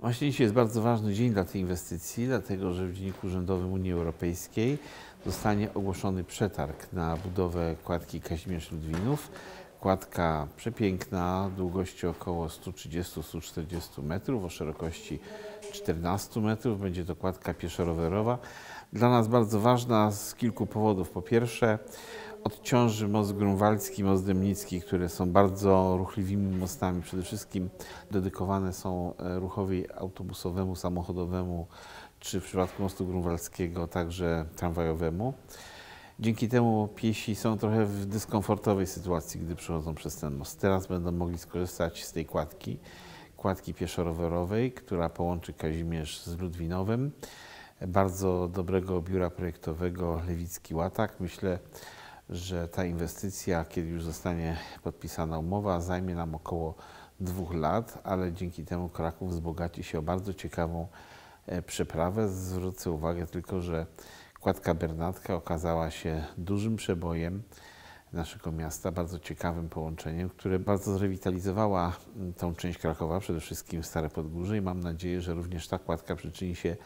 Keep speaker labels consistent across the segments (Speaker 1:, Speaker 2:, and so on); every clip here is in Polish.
Speaker 1: Właśnie dzisiaj jest bardzo ważny dzień dla tej inwestycji, dlatego że w Dzienniku Urzędowym Unii Europejskiej zostanie ogłoszony przetarg na budowę kładki Kazimierz-Ludwinów. Kładka przepiękna, długości około 130-140 metrów, o szerokości 14 metrów. Będzie to kładka pieszo-rowerowa. Dla nas bardzo ważna z kilku powodów. Po pierwsze, odciąży most grunwaldzki, most Demnicki, które są bardzo ruchliwymi mostami. Przede wszystkim dedykowane są e, ruchowi autobusowemu, samochodowemu, czy w przypadku mostu grunwaldzkiego także tramwajowemu. Dzięki temu piesi są trochę w dyskomfortowej sytuacji, gdy przechodzą przez ten most. Teraz będą mogli skorzystać z tej kładki, kładki pieszo-rowerowej, która połączy Kazimierz z Ludwinowem. Bardzo dobrego biura projektowego Lewicki Łatak. Myślę, że ta inwestycja, kiedy już zostanie podpisana umowa, zajmie nam około dwóch lat, ale dzięki temu Kraków wzbogaci się o bardzo ciekawą e, przeprawę. Zwrócę uwagę tylko, że kładka Bernatka okazała się dużym przebojem naszego miasta, bardzo ciekawym połączeniem, które bardzo zrewitalizowała mm, tą część Krakowa, przede wszystkim Stare Podgórze i mam nadzieję, że również ta kładka przyczyni się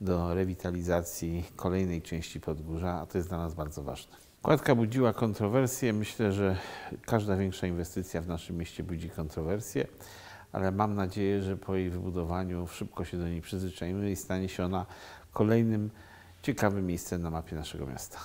Speaker 1: do rewitalizacji kolejnej części Podgórza, a to jest dla nas bardzo ważne. Kładka budziła kontrowersje. Myślę, że każda większa inwestycja w naszym mieście budzi kontrowersje, ale mam nadzieję, że po jej wybudowaniu szybko się do niej przyzwyczajimy i stanie się ona kolejnym ciekawym miejscem na mapie naszego miasta.